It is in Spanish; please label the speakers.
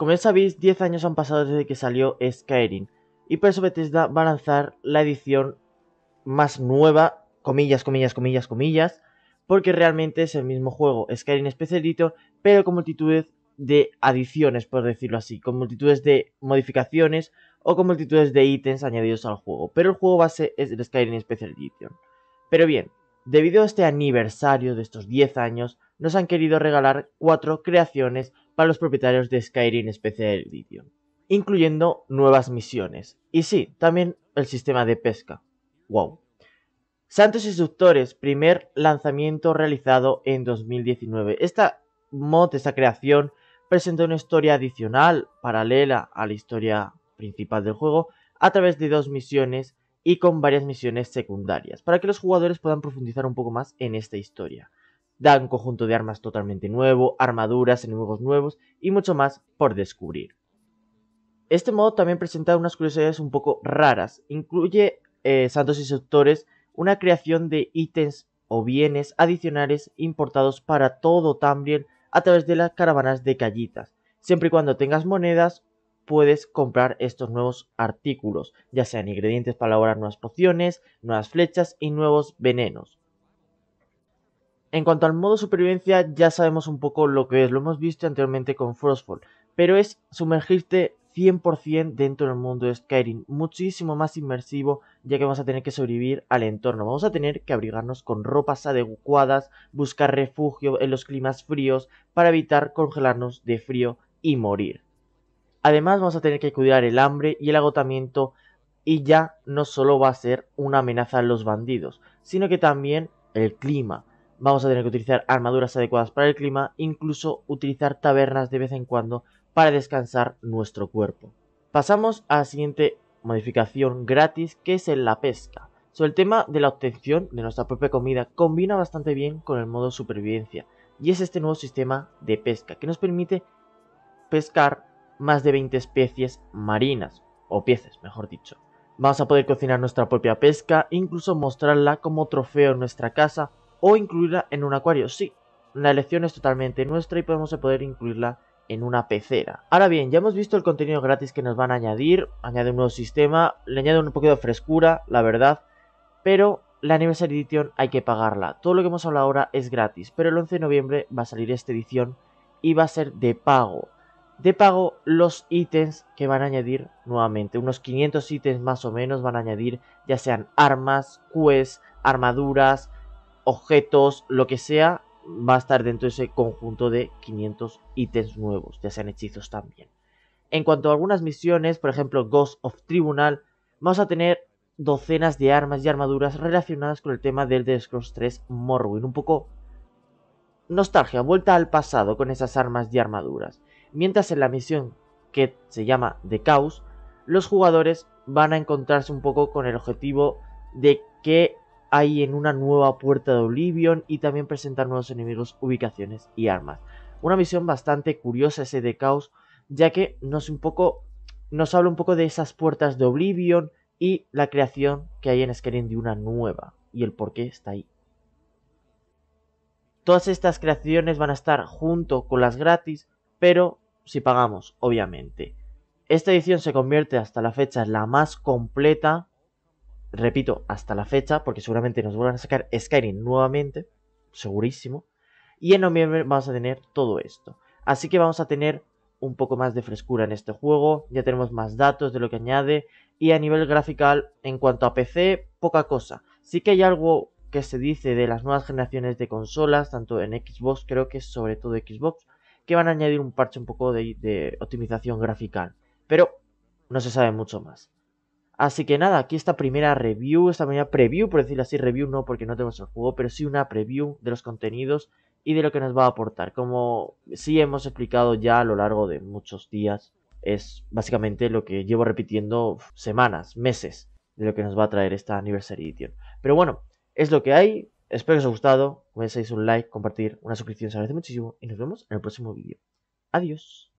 Speaker 1: Como ya sabéis, 10 años han pasado desde que salió Skyrim, y por eso Bethesda va a lanzar la edición más nueva, comillas, comillas, comillas, comillas, porque realmente es el mismo juego, Skyrim Special Edition, pero con multitudes de adiciones, por decirlo así, con multitudes de modificaciones o con multitudes de ítems añadidos al juego. Pero el juego base es el Skyrim Special Edition. Pero bien, debido a este aniversario de estos 10 años, nos han querido regalar 4 creaciones para los propietarios de Skyrim Special Edition, incluyendo nuevas misiones. Y sí, también el sistema de pesca. ¡Wow! Santos Instructores, primer lanzamiento realizado en 2019. Esta mod, esta creación, presenta una historia adicional, paralela a la historia principal del juego, a través de dos misiones y con varias misiones secundarias, para que los jugadores puedan profundizar un poco más en esta historia. Da un conjunto de armas totalmente nuevo, armaduras, enemigos nuevos y mucho más por descubrir. Este modo también presenta unas curiosidades un poco raras. Incluye eh, santos instructores, una creación de ítems o bienes adicionales importados para todo Tamriel a través de las caravanas de callitas. Siempre y cuando tengas monedas, puedes comprar estos nuevos artículos, ya sean ingredientes para elaborar nuevas pociones, nuevas flechas y nuevos venenos. En cuanto al modo supervivencia, ya sabemos un poco lo que es, lo hemos visto anteriormente con Frostfall, pero es sumergirte 100% dentro del mundo de Skyrim, muchísimo más inmersivo, ya que vamos a tener que sobrevivir al entorno. Vamos a tener que abrigarnos con ropas adecuadas, buscar refugio en los climas fríos para evitar congelarnos de frío y morir. Además, vamos a tener que cuidar el hambre y el agotamiento, y ya no solo va a ser una amenaza a los bandidos, sino que también el clima. Vamos a tener que utilizar armaduras adecuadas para el clima, incluso utilizar tabernas de vez en cuando para descansar nuestro cuerpo. Pasamos a la siguiente modificación gratis que es en la pesca. Sobre el tema de la obtención de nuestra propia comida combina bastante bien con el modo supervivencia y es este nuevo sistema de pesca que nos permite pescar más de 20 especies marinas o peces, mejor dicho. Vamos a poder cocinar nuestra propia pesca, incluso mostrarla como trofeo en nuestra casa o incluirla en un acuario. Sí, la elección es totalmente nuestra y podemos poder incluirla en una pecera. Ahora bien, ya hemos visto el contenido gratis que nos van a añadir, añade un nuevo sistema, le añade un poquito de frescura, la verdad, pero la Anniversary Edition hay que pagarla. Todo lo que hemos hablado ahora es gratis, pero el 11 de noviembre va a salir esta edición y va a ser de pago. De pago los ítems que van a añadir nuevamente, unos 500 ítems más o menos van a añadir, ya sean armas, quests, armaduras, objetos, lo que sea, va a estar dentro de ese conjunto de 500 ítems nuevos, ya sean hechizos también. En cuanto a algunas misiones, por ejemplo Ghost of Tribunal, vamos a tener docenas de armas y armaduras relacionadas con el tema del The Scrolls 3 Morrowind. Un poco nostalgia, vuelta al pasado con esas armas y armaduras. Mientras en la misión que se llama The Chaos, los jugadores van a encontrarse un poco con el objetivo de que hay en una nueva puerta de Oblivion y también presentar nuevos enemigos, ubicaciones y armas. Una misión bastante curiosa ese de Caos, ya que nos, un poco, nos habla un poco de esas puertas de Oblivion y la creación que hay en Skyrim de una nueva y el por qué está ahí. Todas estas creaciones van a estar junto con las gratis, pero si pagamos, obviamente. Esta edición se convierte hasta la fecha en la más completa repito, hasta la fecha, porque seguramente nos vuelvan a sacar Skyrim nuevamente, segurísimo. Y en noviembre vamos a tener todo esto. Así que vamos a tener un poco más de frescura en este juego, ya tenemos más datos de lo que añade y a nivel gráfico, en cuanto a PC, poca cosa. Sí que hay algo que se dice de las nuevas generaciones de consolas, tanto en Xbox, creo que sobre todo Xbox, que van a añadir un parche un poco de, de optimización gráfica, pero no se sabe mucho más. Así que nada, aquí esta primera review, esta primera preview, por decirlo así, review no porque no tenemos el juego, pero sí una preview de los contenidos y de lo que nos va a aportar. Como sí hemos explicado ya a lo largo de muchos días, es básicamente lo que llevo repitiendo semanas, meses, de lo que nos va a traer esta Anniversary Edition. Pero bueno, es lo que hay. Espero que os haya gustado. Como un like, compartir, una suscripción, se agradece muchísimo. Y nos vemos en el próximo vídeo. Adiós.